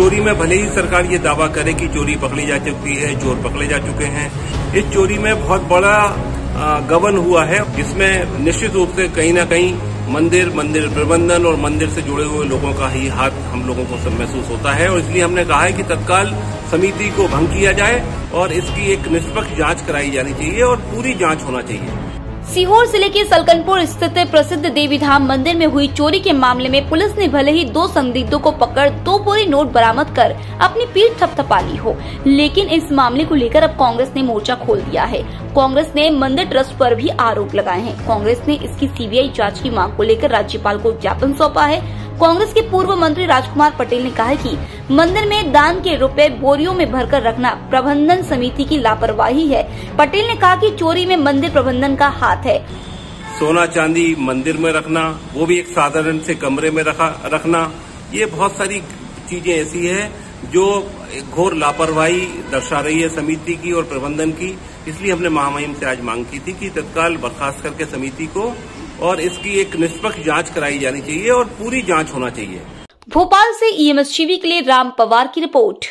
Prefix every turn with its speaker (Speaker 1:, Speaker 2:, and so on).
Speaker 1: चोरी में भले ही सरकार ये दावा करे कि चोरी पकड़ी जा चुकी है, चोर पकड़े जा चुके हैं। इस चोरी में बहुत बड़ा गबन हुआ है, जिसमें निश्चित रूप से कहीं ना कहीं मंदिर मंदिर प्रबंधन और मंदिर से जुड़े हुए लोगों का ही हाथ हम लोगों को सब महसूस होता है। और इसलिए हमने कहा है कि तत्काल समिति को भंग किया जाए और इसकी एक निष्पक्ष जाँच कराई जानी चाहिए और पूरी जाँच होना चाहिए।
Speaker 2: सीहोर ज़िले के सलकनपुर स्थित प्रसिद्ध देवी धाम मंदिर में हुई चोरी के मामले में पुलिस ने भले ही दो संदिग्धों को पकड़, दो बोरी नोट बरामद कर अपनी पीठ थपथपा ली हो, लेकिन इस मामले को लेकर अब कांग्रेस ने मोर्चा खोल दिया है। कांग्रेस ने मंदिर ट्रस्ट पर भी आरोप लगाए हैं। कांग्रेस ने इसकी सीबीआई जाँच की मांग को लेकर राज्यपाल को ज्ञापन सौंपा है। कांग्रेस के पूर्व मंत्री राजकुमार पटेल ने कहा कि मंदिर में दान के रुपए बोरियों में भरकर रखना प्रबंधन समिति की लापरवाही है। पटेल ने कहा कि चोरी में मंदिर प्रबंधन का हाथ है।
Speaker 1: सोना चांदी मंदिर में रखना, वो भी एक साधारण से कमरे में रखा, रखना, ये बहुत सारी चीज़ें ऐसी है जो घोर लापरवाही दर्शा रही है समिति की और प्रबंधन की। इसलिए हमने महामहिम से आज मांग की थी कि तत्काल बर्खास्त करके समिति को और इसकी एक निष्पक्ष जाँच कराई जानी चाहिए और पूरी जाँच होना चाहिए।
Speaker 2: भोपाल से ईएमएस टीवी के लिए राम पवार की रिपोर्ट।